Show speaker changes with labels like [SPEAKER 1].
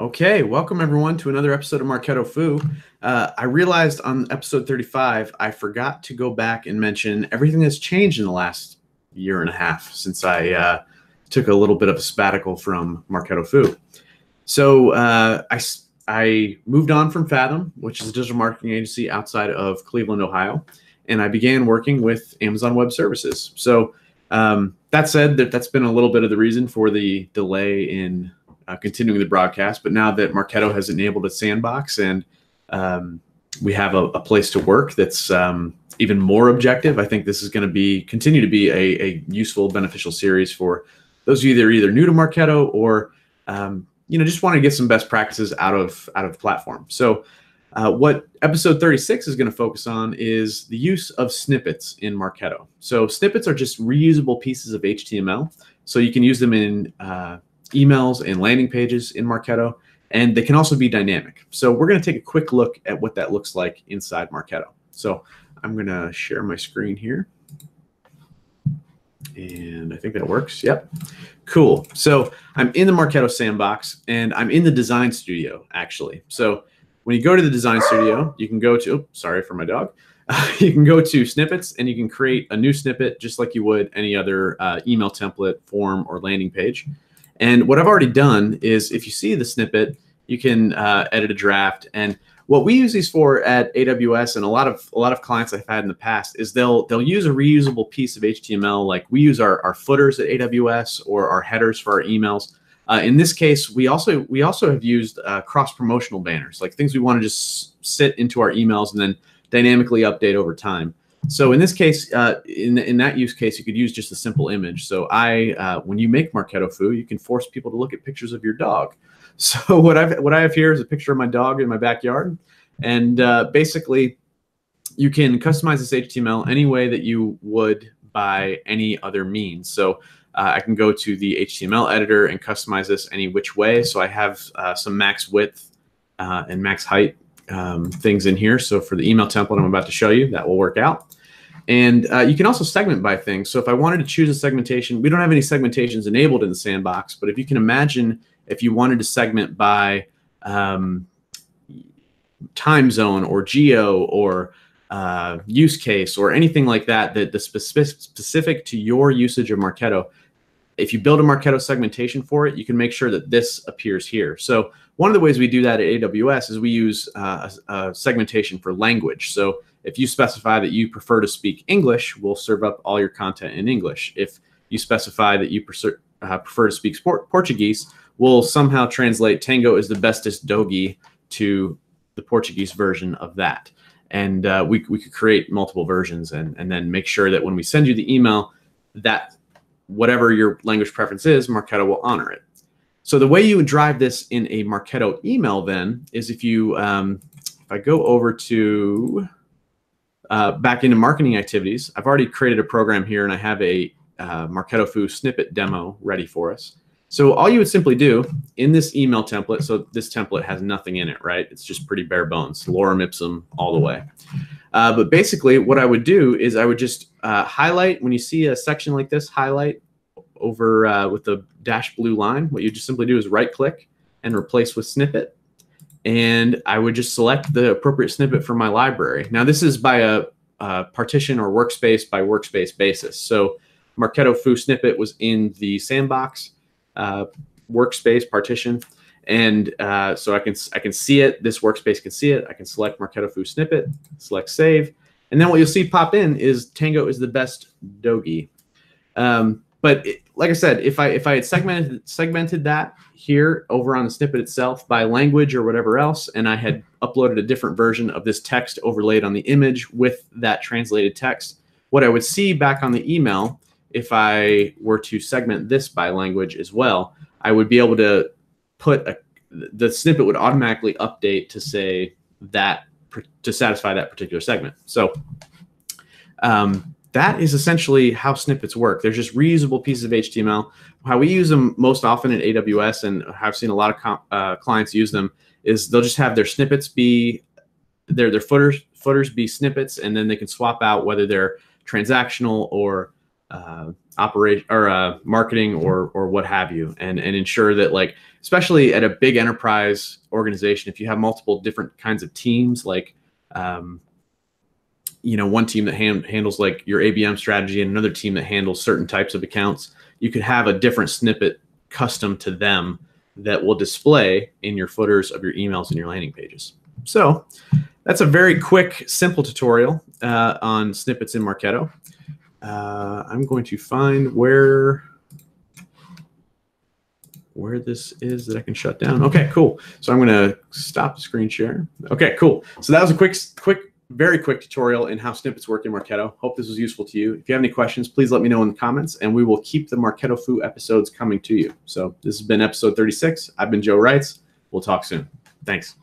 [SPEAKER 1] Okay, welcome everyone to another episode of Marketo Fu. Uh, I realized on episode 35, I forgot to go back and mention everything that's changed in the last year and a half since I uh, took a little bit of a sabbatical from Marketo Fu. So uh, I, I moved on from Fathom, which is a digital marketing agency outside of Cleveland, Ohio, and I began working with Amazon Web Services. So um, that said, that that's been a little bit of the reason for the delay in uh, continuing the broadcast. But now that Marketo has enabled a sandbox and um, we have a, a, place to work that's um, even more objective, I think this is going to be continue to be a, a, useful, beneficial series for those of you that are either new to Marketo or um, you know just want to get some best practices out of out of the platform. So. Uh, what episode 36 is going to focus on is the use of snippets in Marketo. So snippets are just reusable pieces of HTML. So you can use them in uh, emails and landing pages in Marketo, and they can also be dynamic. So we're going to take a quick look at what that looks like inside Marketo. So I'm going to share my screen here. And I think that works. Yep. Cool. So I'm in the Marketo sandbox and I'm in the design studio actually. So when you go to the design studio, you can go to, oh, sorry for my dog. Uh, you can go to snippets and you can create a new snippet just like you would any other uh, email template, form, or landing page. And what I've already done is if you see the snippet, you can uh, edit a draft. And what we use these for at AWS and a lot of a lot of clients I've had in the past is they'll they'll use a reusable piece of HTML. Like we use our, our footers at AWS or our headers for our emails. Uh, in this case, we also we also have used uh, cross promotional banners, like things we want to just sit into our emails and then dynamically update over time. So in this case, uh, in, in that use case, you could use just a simple image. So I, uh, when you make Marketo Fu, you can force people to look at pictures of your dog. So what I've what I have here is a picture of my dog in my backyard, and uh, basically, you can customize this HTML any way that you would by any other means. So uh, I can go to the HTML editor and customize this any which way. So I have uh, some max width uh, and max height um, things in here. So for the email template I'm about to show you, that will work out. And uh, you can also segment by things. So if I wanted to choose a segmentation, we don't have any segmentations enabled in the sandbox, but if you can imagine if you wanted to segment by um, time zone or geo or uh, use case or anything like that, that the specific, specific to your usage of Marketo, if you build a Marketo segmentation for it, you can make sure that this appears here. So one of the ways we do that at AWS is we use uh, a, a, segmentation for language. So if you specify that you prefer to speak English, we'll serve up all your content in English. If you specify that you prefer, uh, prefer to speak Portuguese, we'll somehow translate Tango is the bestest doggy to the Portuguese version of that. And uh, we, we could create multiple versions and, and then make sure that when we send you the email, that whatever your language preference is, Marketo will honor it. So the way you would drive this in a Marketo email then is if you, um, if I go over to uh, back into marketing activities, I've already created a program here and I have a uh, Marketo Fu snippet demo ready for us. So all you would simply do in this email template, so this template has nothing in it, right? It's just pretty bare bones, lorem ipsum all the way. Uh, but basically what I would do is I would just uh, highlight, when you see a section like this, highlight over uh, with the dash blue line. What you just simply do is right click and replace with snippet. And I would just select the appropriate snippet from my library. Now this is by a, a partition or workspace by workspace basis. So Marketo Fu snippet was in the sandbox uh, workspace partition. And uh, so I can I can see it. This workspace can see it. I can select Marketo Fu snippet, select save, and then what you'll see pop in is Tango is the best doggy. Um, but it, like I said, if I if I had segmented segmented that here over on the snippet itself by language or whatever else, and I had uploaded a different version of this text overlaid on the image with that translated text, what I would see back on the email, if I were to segment this by language as well, I would be able to put a the snippet would automatically update to say that to satisfy that particular segment. So um, that is essentially how snippets work. They're just reusable pieces of HTML. How we use them most often in AWS, and I've seen a lot of uh, clients use them, is they'll just have their snippets be their their footers footers be snippets, and then they can swap out whether they're transactional or uh, operate or uh, marketing or or what have you, and and ensure that like especially at a big enterprise organization, if you have multiple different kinds of teams, like um, you know one team that hand, handles like your ABM strategy and another team that handles certain types of accounts, you could have a different snippet custom to them that will display in your footers of your emails and your landing pages. So that's a very quick, simple tutorial uh, on snippets in Marketo. Uh, I'm going to find where where this is that I can shut down. Okay, cool. So I'm going to stop the screen share. Okay, cool. So that was a quick, quick, very quick tutorial in how snippets work in Marketo. Hope this was useful to you. If you have any questions, please let me know in the comments, and we will keep the Marketo Fu episodes coming to you. So this has been episode 36. I've been Joe Reitz. We'll talk soon. Thanks.